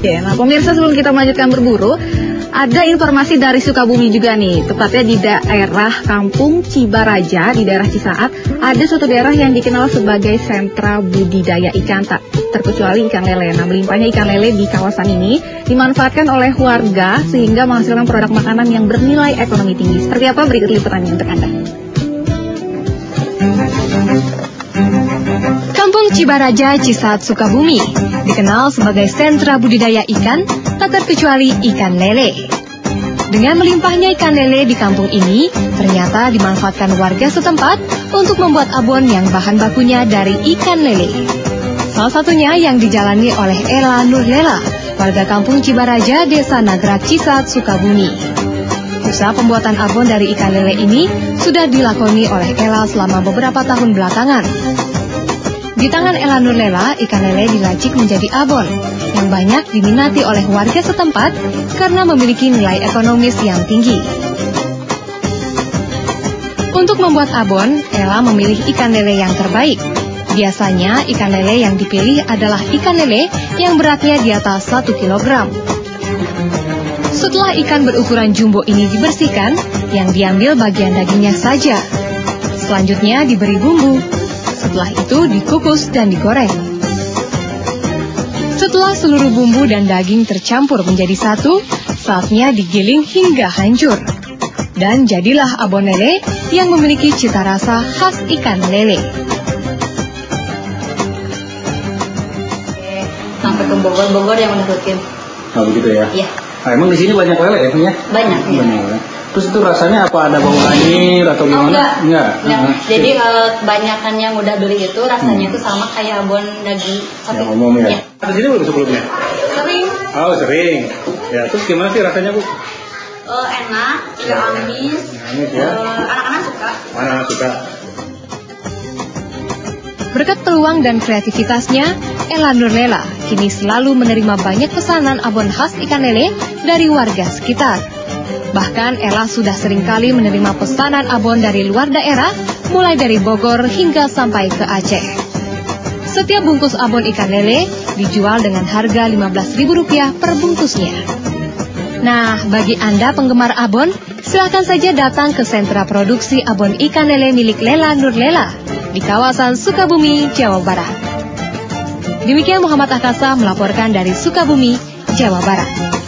Oke, nah pemirsa sebelum kita melanjutkan berburu, ada informasi dari Sukabumi juga nih, tepatnya di daerah Kampung Cibaraja, di daerah Cisaat, ada suatu daerah yang dikenal sebagai sentra budidaya ikan tak terkecuali ikan lele. Nah, melimpahnya ikan lele di kawasan ini dimanfaatkan oleh warga sehingga menghasilkan produk makanan yang bernilai ekonomi tinggi. Seperti apa berikut liputannya untuk Anda. Kampung Cibaraja, Cisaat, Sukabumi dikenal sebagai sentra budidaya ikan, tak terkecuali ikan lele. Dengan melimpahnya ikan lele di kampung ini, ternyata dimanfaatkan warga setempat untuk membuat abon yang bahan bakunya dari ikan lele. Salah satunya yang dijalani oleh Ella Nurlela, warga kampung Cibaraja, Desa Nagrak Cisat, Sukabumi. Usaha pembuatan abon dari ikan lele ini sudah dilakoni oleh Ella selama beberapa tahun belakangan. Di tangan Ella Nurlela, ikan lele dilacik menjadi abon yang banyak diminati oleh warga setempat karena memiliki nilai ekonomis yang tinggi. Untuk membuat abon, Ella memilih ikan lele yang terbaik. Biasanya ikan lele yang dipilih adalah ikan lele yang beratnya di atas 1 kg. Setelah ikan berukuran jumbo ini dibersihkan, yang diambil bagian dagingnya saja. Selanjutnya diberi bumbu, setelah itu dikukus dan digoreng. Setelah seluruh bumbu dan daging tercampur menjadi satu, saatnya digiling hingga hancur. Dan jadilah abon lele yang memiliki cita rasa khas ikan lele. Sampai ke Bogor-Bogor yang udah rutin. Oh begitu ya? Iya, Nah, emang di sini banyak lele ya, punya? banyak ya. Banyak ya. Terus itu rasanya apa? Ada bau anjir atau Oh, gimana? enggak. Enggak. Enggak. Ah, Jadi kalau kebanyakan yang udah beli itu rasanya Hmm. itu sama kayak abon daging sapi. yang umum ya. Iya. Di sini belum sebelumnya? Sering Oh sering. Ya terus gimana sih rasanya bu? eh, enak, nggak amis. Amis ya. Eh, anak-anak suka. Mana suka? Berkat peluang dan kreativitasnya, Ella Nurlela kini selalu menerima banyak pesanan abon khas ikan lele dari warga sekitar. Bahkan Ella sudah sering kali menerima pesanan abon dari luar daerah, mulai dari Bogor hingga sampai ke Aceh. Setiap bungkus abon ikan lele dijual dengan harga Rp15.000 per bungkusnya. Nah, bagi Anda penggemar abon, silakan saja datang ke sentra produksi abon ikan lele milik Lela Nurlela di kawasan Sukabumi, Jawa Barat. Demikian Muhammad Akasa melaporkan dari Sukabumi, Jawa Barat.